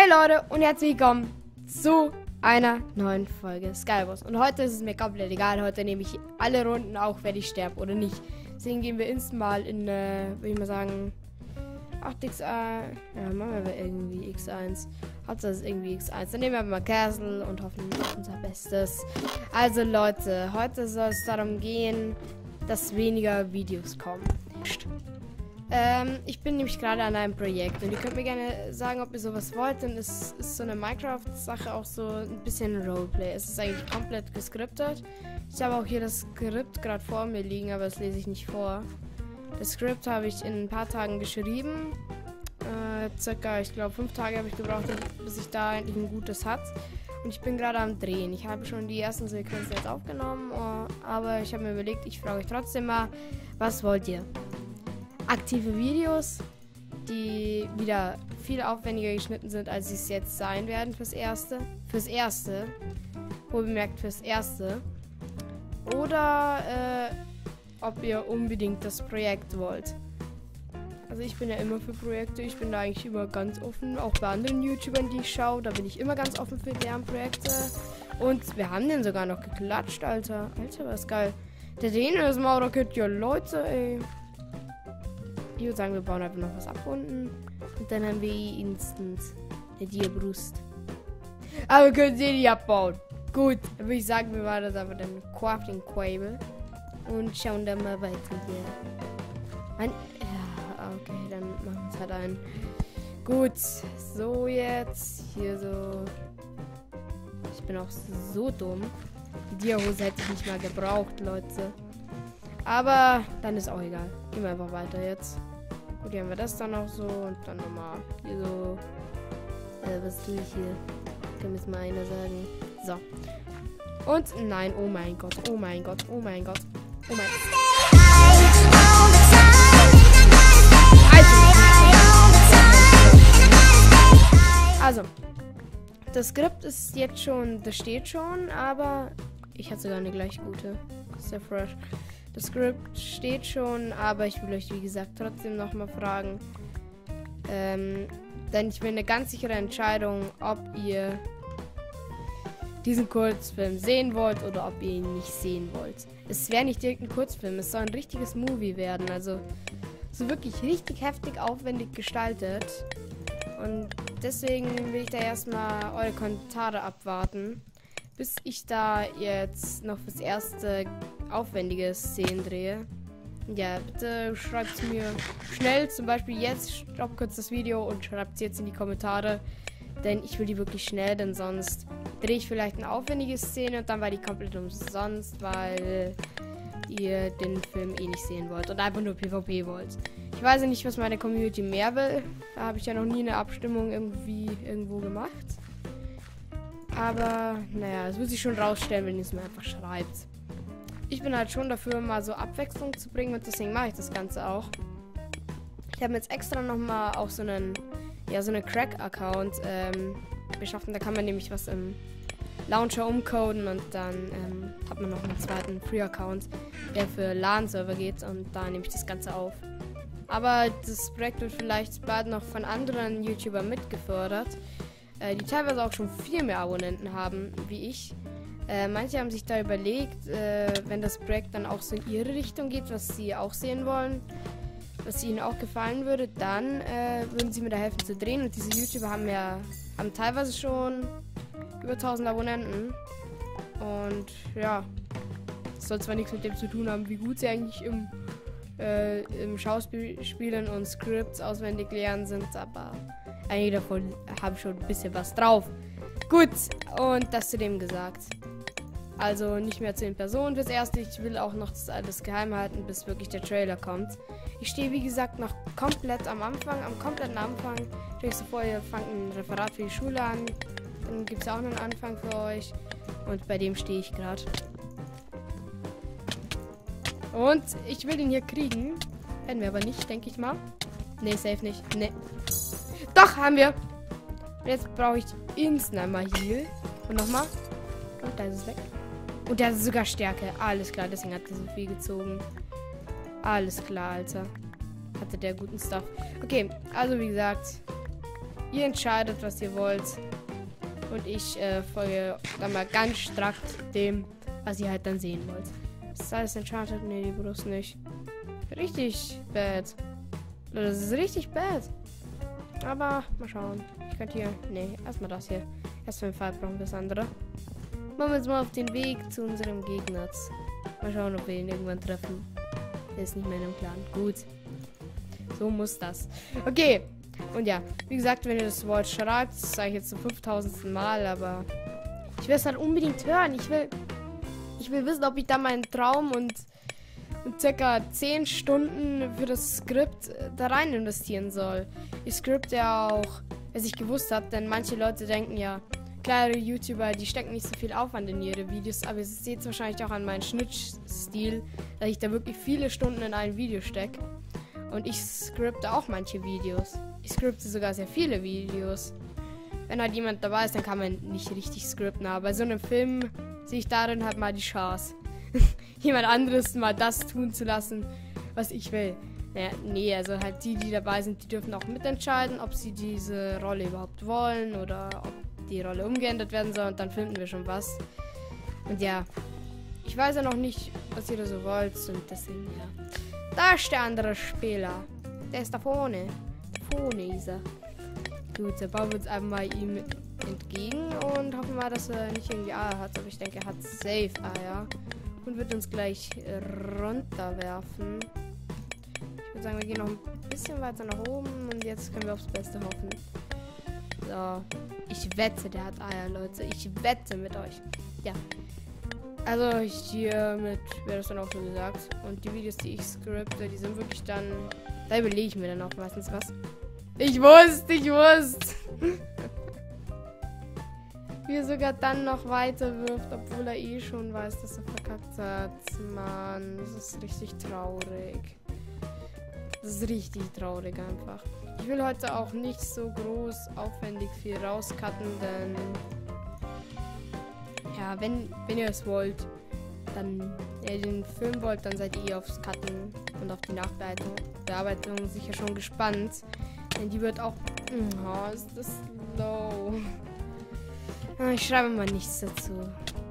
Hey Leute und herzlich willkommen zu einer neuen Folge Skywars. Und heute ist es mir komplett egal. Heute nehme ich alle Runden, auch wenn ich sterbe oder nicht. Deswegen gehen wir instant mal in, äh, würde ich mal sagen, 8x, ja, machen wir irgendwie x1. Hauptsache ist irgendwie x1. Dann nehmen wir mal Castle und hoffen unser Bestes. Also Leute, heute soll es darum gehen, dass weniger Videos kommen. Ähm, ich bin nämlich gerade an einem Projekt und ihr könnt mir gerne sagen, ob ihr sowas wollt, denn es ist so eine Minecraft-Sache auch so ein bisschen Roleplay. Es ist eigentlich komplett geskriptet. Ich habe auch hier das Skript gerade vor mir liegen, aber das lese ich nicht vor. Das Skript habe ich in ein paar Tagen geschrieben. Äh, circa, ich glaube, fünf Tage habe ich gebraucht, bis ich da endlich ein gutes hat. Und ich bin gerade am Drehen. Ich habe schon die ersten Sequenzen jetzt aufgenommen, oh, aber ich habe mir überlegt, ich frage euch trotzdem mal, was wollt ihr? Aktive Videos, die wieder viel aufwendiger geschnitten sind, als sie es jetzt sein werden fürs Erste. Fürs Erste. Wohl bemerkt fürs Erste. Oder äh, ob ihr unbedingt das Projekt wollt. Also ich bin ja immer für Projekte. Ich bin da eigentlich immer ganz offen. Auch bei anderen YouTubern, die ich schaue, da bin ich immer ganz offen für deren Projekte. Und wir haben den sogar noch geklatscht, Alter. Alter, was geil. Der Däne ist Mauerkit, ja Leute, ey. Ich würde sagen, wir bauen einfach noch was ab unten. Und dann haben wir instant eine Dierbrust. Aber wir können sie nicht abbauen. Gut, dann würde ich sagen, wir machen das aber dann Crafting Quable. Und schauen dann mal weiter hier. Ein, ja, okay, dann machen wir es halt ein. Gut, so jetzt. Hier so. Ich bin auch so dumm. Die Dierhose hätte ich nicht mal gebraucht, Leute. Aber dann ist auch egal. Gehen wir einfach weiter jetzt. Gut, haben wir das dann noch so und dann nochmal hier so. Äh, was tue ich hier? Kann mir mal einer sagen. So. Und nein, oh mein Gott, oh mein Gott, oh mein Gott, oh mein Gott. Also, das Skript ist jetzt schon, das steht schon, aber ich hatte sogar eine gleich gute. Sehr fresh. Das Skript steht schon, aber ich will euch, wie gesagt, trotzdem nochmal fragen. Ähm, denn ich will eine ganz sichere Entscheidung, ob ihr diesen Kurzfilm sehen wollt oder ob ihr ihn nicht sehen wollt. Es wäre nicht direkt ein Kurzfilm, es soll ein richtiges Movie werden. Also so wirklich richtig heftig aufwendig gestaltet. Und deswegen will ich da erstmal eure Kommentare abwarten bis ich da jetzt noch fürs erste aufwendige Szenen drehe. Ja, bitte schreibt mir schnell, zum Beispiel jetzt, stopp kurz das Video und schreibt es jetzt in die Kommentare. Denn ich will die wirklich schnell, denn sonst drehe ich vielleicht eine aufwendige Szene und dann war die komplett umsonst, weil ihr den Film eh nicht sehen wollt und einfach nur PvP wollt. Ich weiß ja nicht, was meine Community mehr will. Da habe ich ja noch nie eine Abstimmung irgendwie irgendwo gemacht. Aber naja, es wird sich schon rausstellen, wenn ihr es mir einfach schreibt. Ich bin halt schon dafür, mal so Abwechslung zu bringen und deswegen mache ich das Ganze auch. Ich habe jetzt extra nochmal auch so einen, ja, so einen Crack-Account ähm, beschaffen. Da kann man nämlich was im Launcher umcoden und dann ähm, hat man noch einen zweiten Free-Account, der für LAN-Server geht und da nehme ich das Ganze auf. Aber das Projekt wird vielleicht bald noch von anderen YouTubern mitgefördert äh, die teilweise auch schon viel mehr Abonnenten haben wie ich. Äh, manche haben sich da überlegt, äh, wenn das Projekt dann auch so in ihre Richtung geht, was sie auch sehen wollen, was ihnen auch gefallen würde, dann äh, würden sie mir da helfen zu drehen. Und diese YouTuber haben ja haben teilweise schon über 1000 Abonnenten. Und ja, das soll zwar nichts mit dem zu tun haben, wie gut sie eigentlich im, äh, im Schauspielen und Scripts auswendig lernen sind, aber Einige davon haben schon ein bisschen was drauf. Gut, und das zu dem gesagt. Also nicht mehr zu den Personen fürs Erste. Ich will auch noch das alles geheim halten, bis wirklich der Trailer kommt. Ich stehe, wie gesagt, noch komplett am Anfang, am kompletten Anfang. Stellt euch so vor, ihr fangt ein Referat für die Schule an. Dann gibt es auch noch einen Anfang für euch. Und bei dem stehe ich gerade. Und ich will ihn hier kriegen. Werden wir aber nicht, denke ich mal. Nee, safe nicht. Nee. Doch, haben wir. Jetzt brauche ich instant einmal Heal. Und nochmal. Und da ist es weg. Und der hat sogar Stärke. Alles klar, deswegen hat er so viel gezogen. Alles klar, Alter. Hatte der guten Stuff. Okay, also wie gesagt. Ihr entscheidet, was ihr wollt. Und ich äh, folge dann mal ganz strakt dem, was ihr halt dann sehen wollt. Ist alles enchanted? Nee, die Brust nicht. Richtig bad. Das ist richtig bad. Aber mal schauen. Ich könnte hier. Nee, erstmal das hier. Erst für den Fall brauchen wir das andere. Machen wir uns mal auf den Weg zu unserem Gegner. Mal schauen, ob wir ihn irgendwann treffen. Er ist nicht mehr in dem Clan. Gut. So muss das. Okay. Und ja, wie gesagt, wenn ihr das Wort schreibt, sage ich jetzt zum 5000. Mal, aber ich will es halt unbedingt hören. Ich will, ich will wissen, ob ich da meinen Traum und, und circa 10 Stunden für das Skript äh, da rein investieren soll. Ich skripte ja auch, was ich gewusst habe, denn manche Leute denken ja, klare YouTuber, die stecken nicht so viel Aufwand in ihre Videos, aber ihr seht es wahrscheinlich auch an meinem Schnittstil, dass ich da wirklich viele Stunden in ein Video stecke. Und ich skripte auch manche Videos. Ich skripte sogar sehr viele Videos. Wenn halt jemand dabei ist, dann kann man nicht richtig skripten. Aber bei so einem Film sehe ich darin halt mal die Chance. jemand anderes mal das tun zu lassen, was ich will. Naja, nee, also halt die, die dabei sind, die dürfen auch mitentscheiden, ob sie diese Rolle überhaupt wollen oder ob die Rolle umgeändert werden soll. Und dann finden wir schon was. Und ja, ich weiß ja noch nicht, was ihr da so wollt. Und deswegen, ja. Da ist der andere Spieler. Der ist da vorne. Da vorne ist er. Gut, dann bauen wir uns einmal ihm entgegen und hoffen mal, dass er nicht irgendwie Eier hat. Aber ich denke, er hat safe Eier. Und wird uns gleich runterwerfen. Ich würde sagen, wir gehen noch ein bisschen weiter nach oben und jetzt können wir aufs Beste hoffen. So. Ich wette, der hat Eier, Leute. Ich wette mit euch. Ja, also hiermit wäre das dann auch so gesagt. Und die Videos, die ich skripte, die sind wirklich dann. Da überlege ich mir dann auch meistens was. Ich wusste, ich wusste. Wie er sogar dann noch weiter wirft, obwohl er eh schon weiß, dass er verkackt hat. Mann, das ist richtig traurig. Das ist richtig traurig einfach. Ich will heute auch nicht so groß aufwendig viel rauscutten, denn ja, wenn, wenn ihr es wollt, dann ihr den Film wollt, dann seid ihr aufs Cutten und auf die Nachbearbeitung sicher schon gespannt. Denn die wird auch. Oh, ist das low. Ah, ich schreibe mal nichts dazu.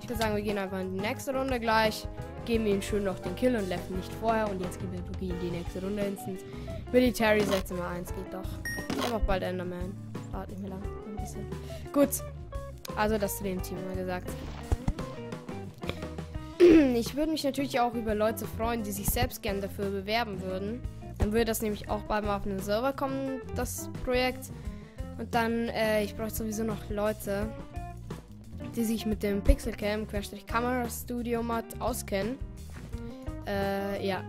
Ich würde sagen, wir gehen einfach in die nächste Runde gleich. Geben ihn schön noch den Kill und leften nicht vorher. Und jetzt gehen wir wirklich in die nächste Runde instant. Military 6 mal 1 geht doch. Ich habe auch bald Enderman. Dauert nicht mehr lang. Ein bisschen. Gut. Also das zu dem Team mal gesagt. Ich würde mich natürlich auch über Leute freuen, die sich selbst gern dafür bewerben würden. Dann würde das nämlich auch bald mal auf einen Server kommen, das Projekt. Und dann, äh, ich brauche sowieso noch Leute, die sich mit dem Pixelcam Kamera Studio Mod auskennen. Äh, ja.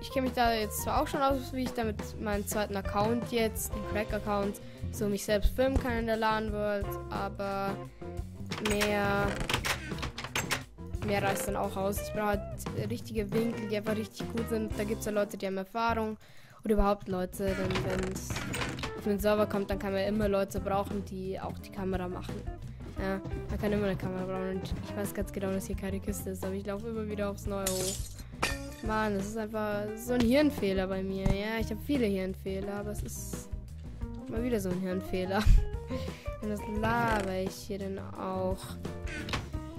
Ich kenne mich da jetzt zwar auch schon aus, wie ich da mit meinem zweiten Account jetzt, dem Crack-Account, so mich selbst filmen kann in der LAN World, aber mehr mehr reißt dann auch aus. Ich brauche halt richtige Winkel, die einfach richtig gut sind. Da gibt es ja Leute, die haben Erfahrung. Oder überhaupt Leute, denn wenn es auf den Server kommt, dann kann man immer Leute brauchen, die auch die Kamera machen. Ja, man kann immer eine Kamera brauchen. Und ich weiß ganz genau, dass hier keine Kiste ist, aber ich laufe immer wieder aufs Neue hoch. Mann, das ist einfach so ein Hirnfehler bei mir. Ja, ich habe viele Hirnfehler, aber es ist mal wieder so ein Hirnfehler. Und das laber ich hier denn auch.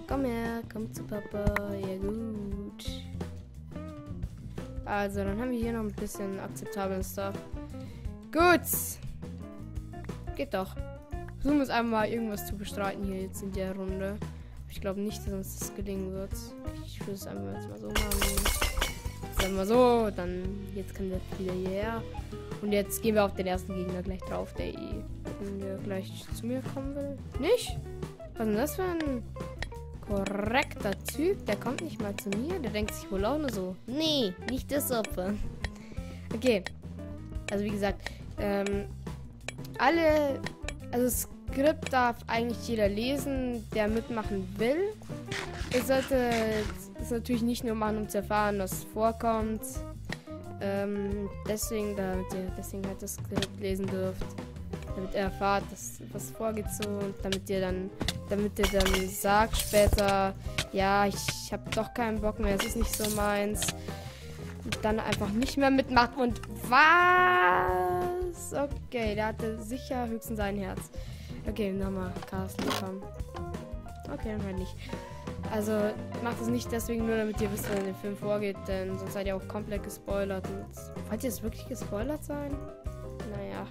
Komm her, komm zu Papa. Ja, gut. Also, dann haben wir hier noch ein bisschen akzeptablen Stuff. Gut. Geht doch. Versuchen wir es einmal irgendwas zu bestreiten hier jetzt in der Runde. Ich glaube nicht, dass uns das gelingen wird. Ich würde es einfach jetzt mal so machen. Jetzt einmal so, dann jetzt können wir wieder hierher. Und jetzt gehen wir auf den ersten Gegner gleich drauf, der eh gleich zu mir kommen will. Nicht? Was ist denn das für ein korrekter Typ. Der kommt nicht mal zu mir. Der denkt sich wohl auch nur so. Nee, nicht das Opfer. Okay. Also wie gesagt, ähm, alle, also Skript darf eigentlich jeder lesen, der mitmachen will. Ihr solltet natürlich nicht nur machen, um zu erfahren, was vorkommt. Ähm, deswegen, damit ihr deswegen halt das Skript lesen dürft. Damit ihr erfahrt, dass, was vorgeht so und damit ihr dann damit er dann sagt später, ja, ich habe doch keinen Bock mehr, es ist nicht so meins. Und dann einfach nicht mehr mitmacht und was? Okay, der hatte sicher höchstens ein Herz. Okay, nochmal Castle bekommen. Okay, dann halt nicht. Also macht es nicht deswegen nur, damit ihr wisst, was in dem Film vorgeht, denn sonst seid ihr auch komplett gespoilert. Und wollt ihr es wirklich gespoilert sein? Naja.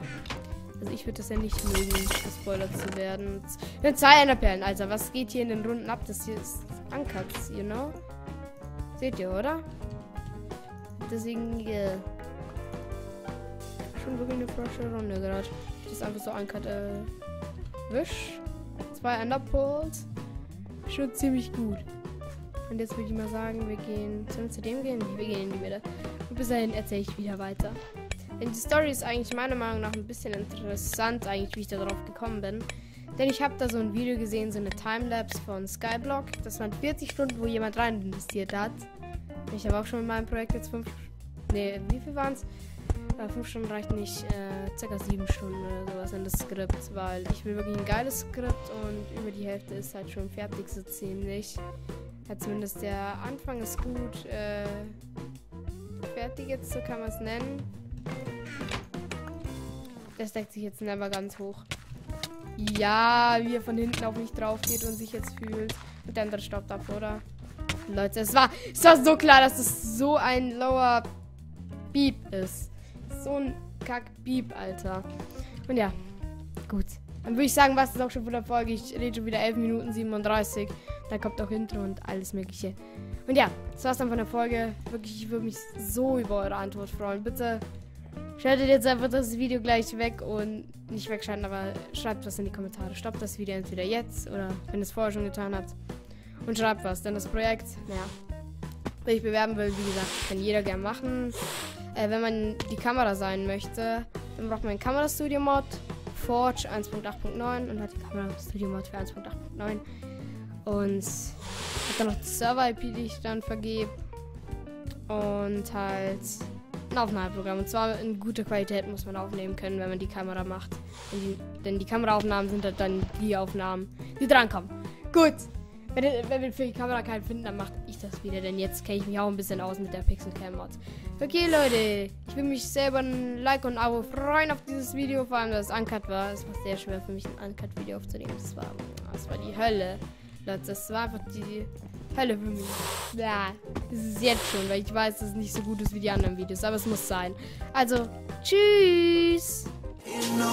Also ich würde das ja nicht mögen, gespoilert zu werden. Ja, zwei Enderperlen, Alter. Was geht hier in den Runden ab? Das hier ist Ankatz, you know? Seht ihr, oder? Deswegen, yeah. Schon wirklich eine frische Runde gerade. Ich das einfach so ankert, äh, wisch. Zwei Enderpearls. Schon ziemlich gut. Und jetzt würde ich mal sagen, wir gehen. Sollen wir zu dem gehen? Wir gehen in die Mitte. Und bis dahin erzähle ich wieder weiter. Denn die Story ist eigentlich meiner Meinung nach ein bisschen interessant, eigentlich, wie ich da drauf gekommen bin. Denn ich habe da so ein Video gesehen, so eine Timelapse von Skyblock. Das waren 40 Stunden, wo jemand rein investiert hat. Ich habe auch schon mit meinem Projekt jetzt 5. Ne, wie viel waren es? 5 Stunden reicht nicht, äh, circa 7 Stunden oder sowas in das Skript, weil ich will wirklich ein geiles Skript und über die Hälfte ist halt schon fertig, so ziemlich. Ja, zumindest der Anfang ist gut, äh, fertig jetzt, so kann man es nennen. Das deckt sich jetzt aber ganz hoch. Ja, wie er von hinten auf mich drauf geht und sich jetzt fühlt. Und der andere stoppt ab, oder? Leute, es war, es war so klar, dass es so ein lower Beep ist. So ein Kack-Beep, Alter. Und ja, gut. Dann würde ich sagen, was ist auch schon von der Folge. Ich rede schon wieder 11 Minuten 37. Da kommt auch Intro und alles Mögliche. Und ja, das war's dann von der Folge. Wirklich, ich würde mich so über eure Antwort freuen. Bitte schaltet jetzt einfach das Video gleich weg und nicht wegschalten, aber schreibt was in die Kommentare. Stoppt das Video entweder jetzt oder wenn es vorher schon getan habt. Und schreibt was, denn das Projekt, naja, wenn ich bewerben will, wie gesagt, kann jeder gern machen. Äh, wenn man die Kamera sein möchte, dann braucht man einen Kamerastudio-Mod, Forge 1.8.9 und hat die Kamerastudio-Mod für 1.8.9. Und hat dann noch die Server-IP, die ich dann vergebe. Und halt ein Aufnahmeprogramm. Und zwar in guter Qualität muss man aufnehmen können, wenn man die Kamera macht. Die, denn die Kameraaufnahmen sind halt dann die Aufnahmen, die drankommen. Gut. Wenn, wenn wir für die Kamera keinen finden, dann mache ich das wieder, denn jetzt kenne ich mich auch ein bisschen aus mit der Pixelcam Mod. Okay, Leute, ich will mich selber ein Like und ein Abo freuen auf dieses Video, vor allem, dass es uncut war. Es war sehr schwer für mich, ein Uncut-Video aufzunehmen. Das war, das war die Hölle. Leute, das war einfach die Hölle für mich. Ja, das ist jetzt schon, weil ich weiß, dass es nicht so gut ist wie die anderen Videos, aber es muss sein. Also, tschüss! You know